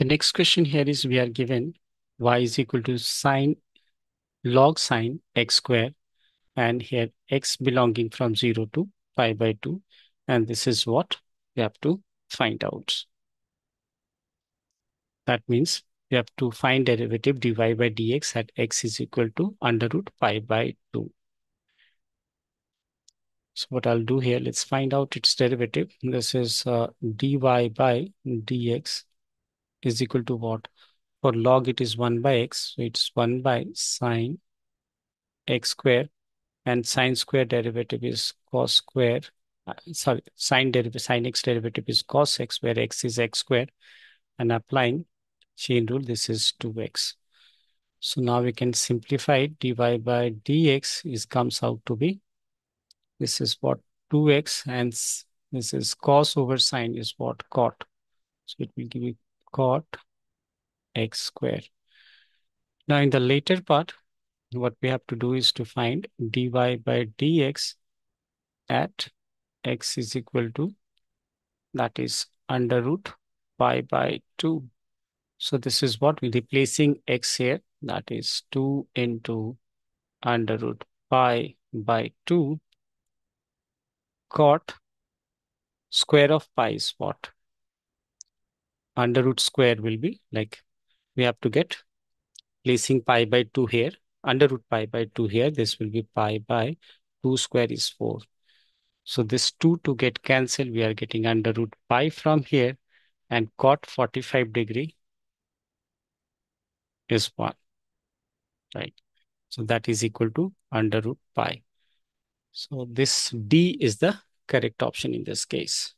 The next question here is we are given y is equal to sine log sine x square and here x belonging from 0 to pi by 2 and this is what we have to find out. That means we have to find derivative dy by dx at x is equal to under root pi by 2. So what I'll do here, let's find out its derivative. This is uh, dy by dx is equal to what? For log, it is 1 by x. So it's 1 by sine x square. And sine square derivative is cos square. Uh, sorry, sine derivative, sine x derivative is cos x, where x is x square. And applying chain rule, this is 2x. So now we can simplify dy by dx is comes out to be this is what 2x and this is cos over sine is what cot. So it will give you cot x square. Now in the later part, what we have to do is to find dy by dx at x is equal to that is under root pi by 2. So this is what we're replacing x here. That is 2 into under root pi by 2 cot square of pi is what? Under root square will be like we have to get placing pi by 2 here. Under root pi by 2 here, this will be pi by 2 square is 4. So this 2 to get cancelled, we are getting under root pi from here and cot 45 degree is 1, right? So that is equal to under root pi. So this D is the correct option in this case.